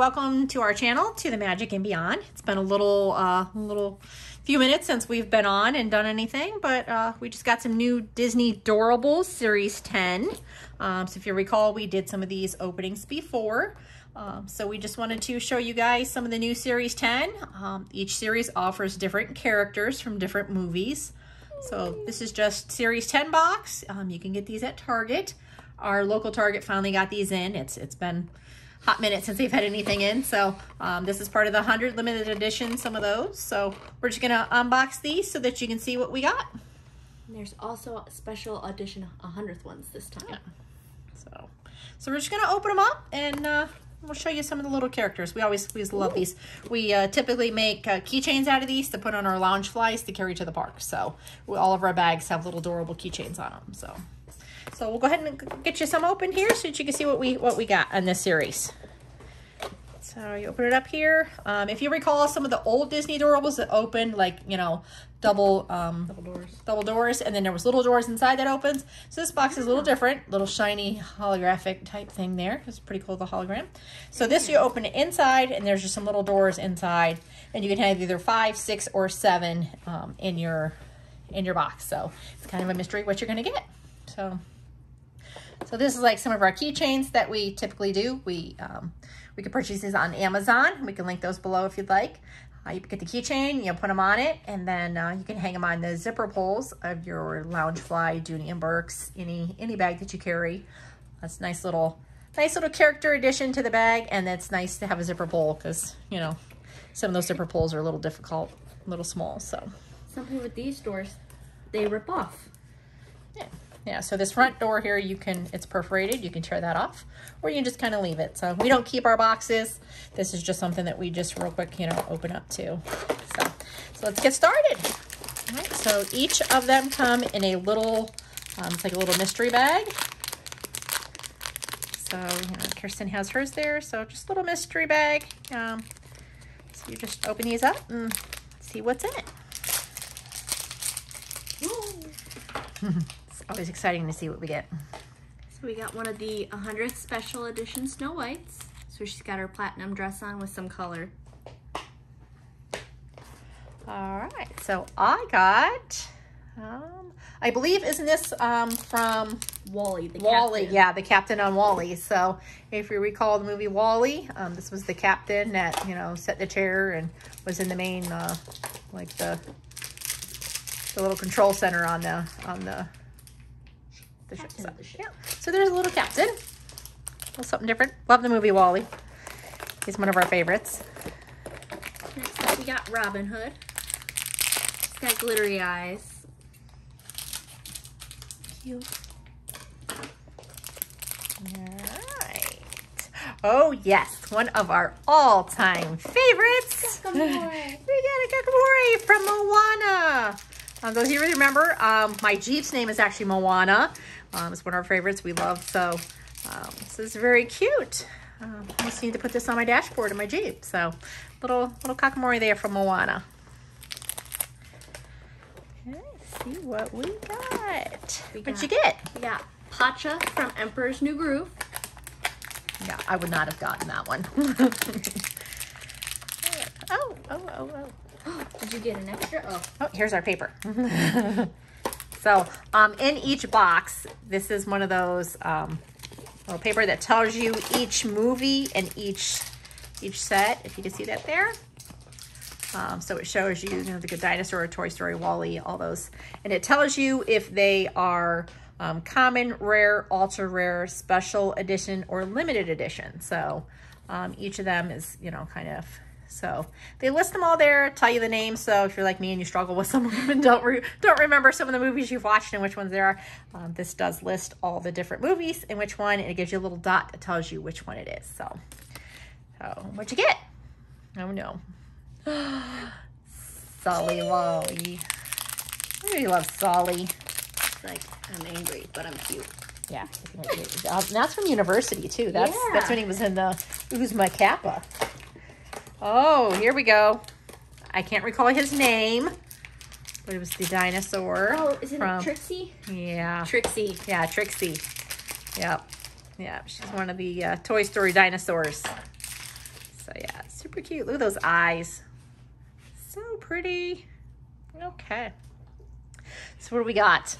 welcome to our channel, to the Magic and Beyond. It's been a little, uh, little few minutes since we've been on and done anything, but uh, we just got some new Disney Doorables Series 10. Um, so if you recall, we did some of these openings before. Um, so we just wanted to show you guys some of the new Series 10. Um, each series offers different characters from different movies. So this is just Series 10 box. Um, you can get these at Target. Our local Target finally got these in. It's It's been hot minute since they've had anything in. So um, this is part of the 100 limited edition, some of those. So we're just going to unbox these so that you can see what we got. And there's also a special edition 100th ones this time. Yeah. So, so we're just going to open them up and uh, we'll show you some of the little characters. We always, we always love Ooh. these. We uh, typically make uh, keychains out of these to put on our Loungeflies to carry to the park. So we, all of our bags have little adorable keychains on them. So. So we'll go ahead and get you some open here so that you can see what we what we got in this series. So you open it up here. Um, if you recall some of the old Disney doorables that opened like, you know, double um, double doors. Double doors and then there was little doors inside that opens. So this box is a little different, little shiny holographic type thing there. It's pretty cool the hologram. So this you open it inside and there's just some little doors inside and you can have either five, six, or seven um, in your in your box. So it's kind of a mystery what you're gonna get. So so this is like some of our keychains that we typically do. We um, we can purchase these on Amazon. We can link those below if you'd like. Uh, you get the keychain, you put them on it, and then uh, you can hang them on the zipper pulls of your Loungefly, Dooney and Bourke's, any any bag that you carry. That's nice little nice little character addition to the bag, and it's nice to have a zipper pull because you know some of those zipper pulls are a little difficult, a little small. So something with these doors, they rip off. Yeah. Yeah, so this front door here, you can, it's perforated, you can tear that off, or you can just kind of leave it. So we don't keep our boxes. This is just something that we just real quick, you know, open up to. So, so let's get started. All right, so each of them come in a little, um, it's like a little mystery bag. So, you know, Kirsten has hers there, so just a little mystery bag. Um, so you just open these up and see what's in it. always exciting to see what we get. So we got one of the 100th special edition Snow Whites. So she's got her platinum dress on with some color. All right, so I got, um, I believe, isn't this um, from WALL-E, the WALL-E, captain. yeah, the captain on WALL-E. So if you recall the movie WALL-E, um, this was the captain that, you know, set the chair and was in the main, uh, like the, the little control center on the, on the the ship. So, the ship. Yeah. So there's a little captain. A little something different. Love the movie WALL-E. He's one of our favorites. Next up, we got Robin Hood. She's got glittery eyes. Cute. Alright. Oh, yes. One of our all-time favorites. we got a Kakamora from Moana. Um, those of you remember, um, my Jeep's name is actually Moana. Um, it's one of our favorites we love. So um, this is very cute. Um, I just need to put this on my dashboard in my Jeep. So little little Kakamora there from Moana. Okay, see what we got. We What'd got, you get? We got Pacha from Emperor's New Groove. Yeah, I would not have gotten that one. oh, oh, oh, oh. Did you get an extra? Oh, oh here's our paper. so um, in each box, this is one of those um, little paper that tells you each movie and each each set, if you can see that there. Um, so it shows you, you know, the Good Dinosaur, Toy Story, WALL-E, all those. And it tells you if they are um, common, rare, ultra rare, special edition, or limited edition. So um, each of them is, you know, kind of so they list them all there, tell you the names. So if you're like me and you struggle with some of them and don't re don't remember some of the movies you've watched and which ones there are, um, this does list all the different movies and which one, and it gives you a little dot that tells you which one it is. So, so what'd you get? Oh no, Solly Lolly. I really love Sulley. It's like I'm angry, but I'm cute. Yeah, that's from University too. That's yeah. that's when he was in the Oozma Kappa. Oh, here we go. I can't recall his name, but it was the dinosaur. Oh, is it from, Trixie? Yeah. Trixie. Yeah, Trixie. Yep. Yeah, she's one of the uh, Toy Story dinosaurs. So yeah, super cute. Look at those eyes. So pretty. Okay. So what do we got?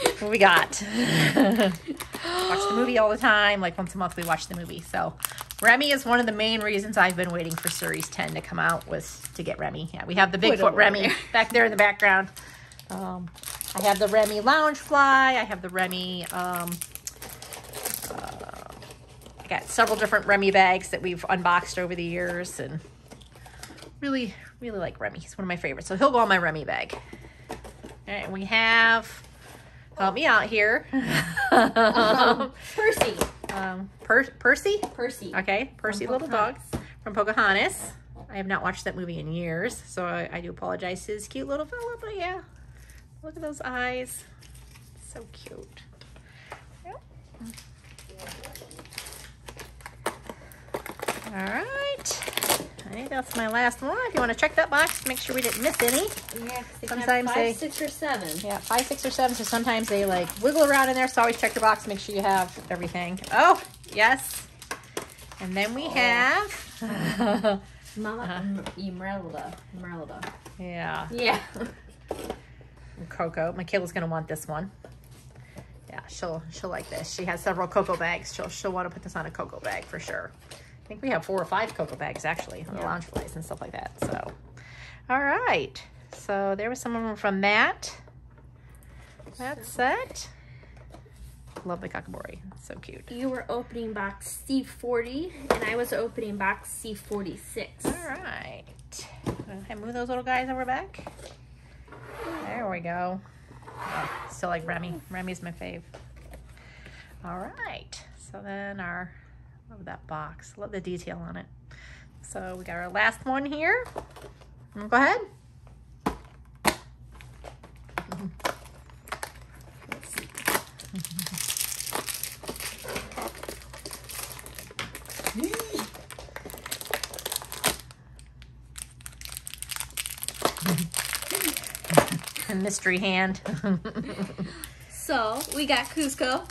What do we got? watch the movie all the time. Like once a month we watch the movie. So Remy is one of the main reasons I've been waiting for Series 10 to come out was to get Remy. Yeah, we have the Bigfoot Remy back there in the background. Um, I have the Remy Loungefly. I have the Remy um, I got several different Remy bags that we've unboxed over the years and really, really like Remy. He's one of my favorites. So he'll go on my Remy bag. And we have, help me out here. Um, Percy. Um, per Percy? Percy. Okay, Percy Little Dog from Pocahontas. I have not watched that movie in years, so I, I do apologize to his cute little fella, but yeah. Look at those eyes. So cute. Yep. All right. Think that's my last one. If you want to check that box, make sure we didn't miss any. Yeah, they Sometimes five, they- six, or seven. Yeah, five, six, or seven. So sometimes they like wiggle around in there. So always check your box. Make sure you have everything. Oh, yes. And then we have, Mama Uh-huh. Emeralda. Emeralda. yeah, Yeah. Coco. Michaela's gonna want this one. Yeah, she'll she'll like this. She has several Coco bags. She'll she'll want to put this on a Coco bag for sure. I think we have four or five Coco bags actually on the Yeah. Loungeflies and stuff like that. So, all right. So there was some of them from that. That set. Love the Kakamora. So cute. You were opening box C40, and I was opening box C46. All right. I move those little guys over back. There we go. Oh, still like Remy. Remy's my fave. All right. So then our, love that box. Love the detail on it. So we got our last one here. Go ahead. Mystery hand. So we got. Kuzco.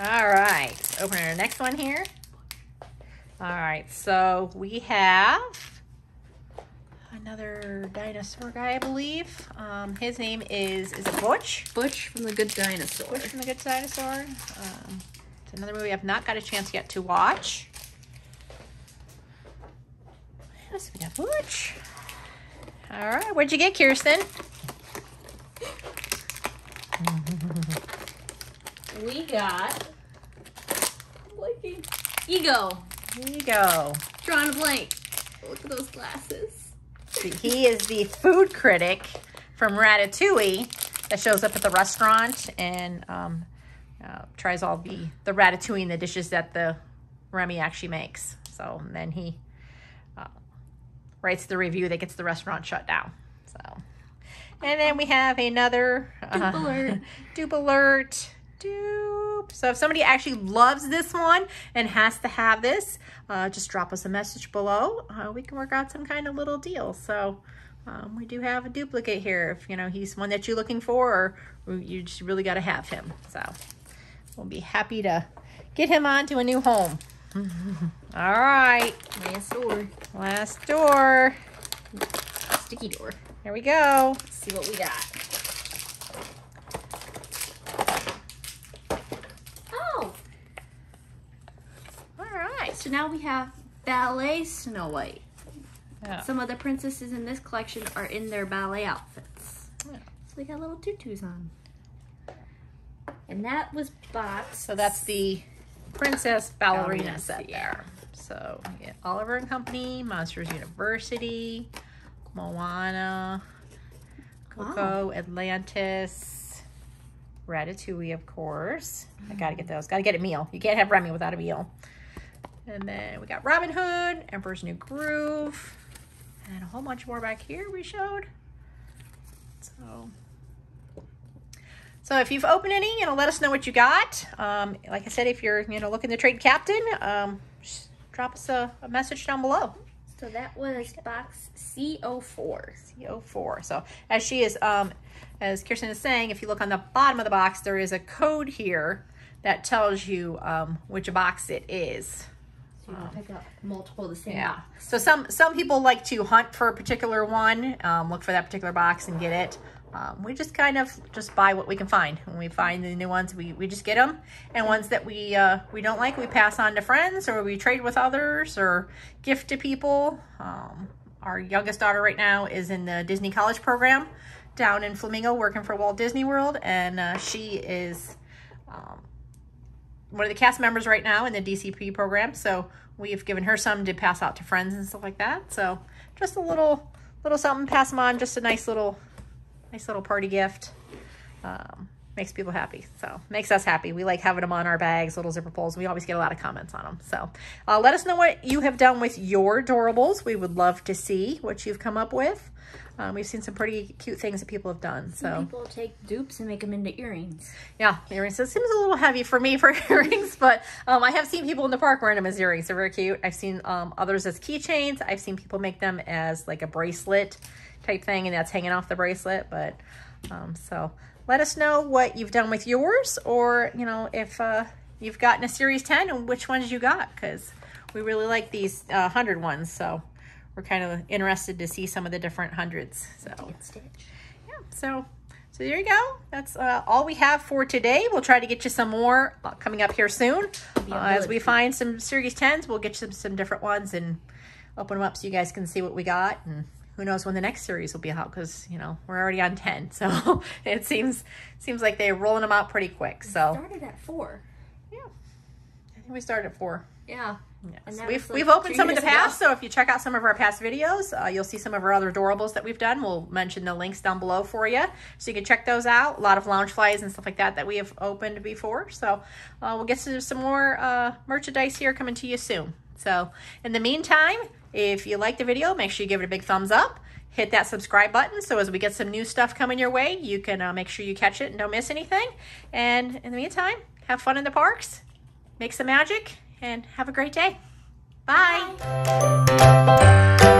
All right, open our next one here. All right, so we have another dinosaur guy, I believe. Um, his name is, is it Butch? Butch from the Good Dinosaur. Butch from the Good Dinosaur. Um, it's another movie I've not got a chance yet to watch. Yes, we got Butch. All right, what'd you get, Kirsten? We got. Ego. Here you go. Drawing a blank. Look at those glasses. He is the food critic from Ratatouille that shows up at the restaurant and um, uh, tries all the, the ratatouille and the dishes that the Remy actually makes. So then he uh, writes the review that gets the restaurant shut down. So, and then we have another uh, Dupe alert. dupe alert. Dupe. So if somebody actually loves this one and has to have this, uh, just drop us a message below. Uh, we can work out some kind of little deal. So um, we do have a duplicate here. If you know he's one that you're looking for, or you just really got to have him. So we'll be happy to get him on to a new home. All right, Last door. last door. Sticky door. Here we go. Let's see what we got. Oh, All right. So now we have ballet Snow White. Yeah. Some of the princesses in this collection are in their ballet outfits. Yeah. So they got little tutus on. And that was box. So that's the Princess Ballerina Ballerina, set yeah. there. So get Oliver and Company, Monsters University, Moana, Coco, Atlantis, Ratatouille, of course. I gotta get those. Gotta get Emile. You can't have Remy without Emile. And then we got Robin Hood, Emperor's New Groove, and a whole bunch more back here we showed. So so if you've opened any, you know, let us know what you got. Um, like I said, if you're, you know, looking to trade captain, um, drop us a, a message down below. So that was box CO4. CO4. So as she is, um, as Kirsten is saying, if you look on the bottom of the box, there is a code here that tells you um, which box it is. You don't pick up multiple of the same Yeah. So some some people like to hunt for a particular one, um, look for that particular box and get it. Um, we just kind of just buy what we can find. When we find the new ones, we, we just get them. And ones that we uh, we don't like, we pass on to friends or we trade with others or gift to people. Um, our youngest daughter right now is in the Disney College program down in Flamingo working for Walt Disney World. And uh, she is um, one of the cast members right now in the DCP program. So we've given her some to pass out to friends and stuff like that. So just a little little something, pass them on. Just a nice little nice little party gift. Um, makes people happy. So makes us happy. We like having them on our bags, little zipper pulls. We always get a lot of comments on them. So uh, let us know what you have done with your adorables. We would love to see what you've come up with. Um, we've seen some pretty cute things that people have done. So Some people take dupes and make them into earrings. yeah, earrings. It seems a little heavy for me for earrings, but um, I have seen people in the park wearing them as earrings. They're very cute. I've seen um, others as keychains. I've seen people make them as like a bracelet type thing, and that's hanging off the bracelet. But um, so let us know what you've done with yours, or you know if uh, you've gotten a Series 10 and which ones you got, because we really like these uh, 100 ones. So we're kind of interested to see some of the different hundreds. So yeah, so so there you go. That's uh, all we have for today. We'll try to get you some more uh, coming up here soon. Uh, as we find some Series 10s, we'll get you some, some different ones and open them up so you guys can see what we got. And who knows when the next series will be out because, you know, we're already on 10. So it seems seems like they're rolling them out pretty quick. So we Started at four. yeah, I think we started at 4. Yeah. Yes. And We've, like, we've opened some in the years ago. past, so if you check out some of our past videos, uh, you'll see some of our other adorables that we've done. We'll mention the links down below for you, so you can check those out. A lot of Loungeflies and stuff like that that we have opened before. So uh, we'll get to some more uh, merchandise here coming to you soon. So in the meantime, if you like the video, make sure you give it a big thumbs up. Hit that subscribe button so as we get some new stuff coming your way, you can uh, make sure you catch it and don't miss anything. And in the meantime, have fun in the parks, make some magic, and have a great day. Bye. Bye.